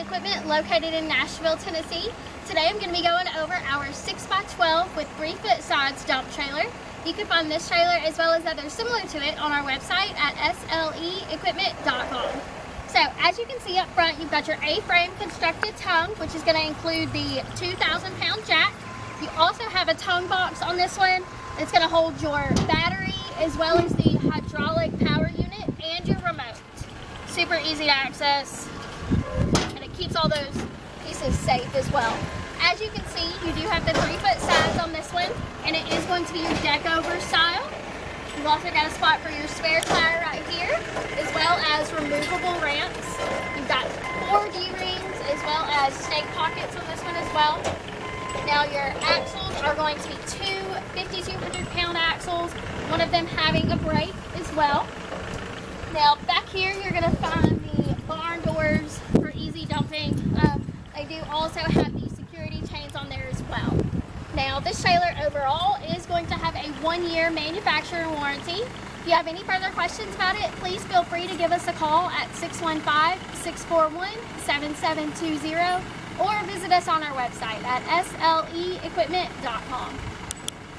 Equipment located in Nashville, Tennessee. Today I'm going to be going over our 6x12 with 3 foot sides dump trailer. You can find this trailer as well as others similar to it on our website at sleequipment.com. So as you can see up front, you've got your A-frame constructed tongue, which is going to include the 2,000 pound jack. You also have a tongue box on this one. It's going to hold your battery as well as the hydraulic power unit and your remote. Super easy to access all those pieces safe as well. As you can see, you do have the three foot sides on this one and it is going to be your deck over style. You've also got a spot for your spare tire right here as well as removable ramps. You've got four D-rings as well as stake pockets on this one as well. Now your axles are going to be two 5,200 pound axles, one of them having a brake as well. Now back here you're going to find the do also have the security chains on there as well. Now this trailer overall is going to have a one year manufacturer warranty. If you have any further questions about it, please feel free to give us a call at 615-641-7720 or visit us on our website at sleequipment.com.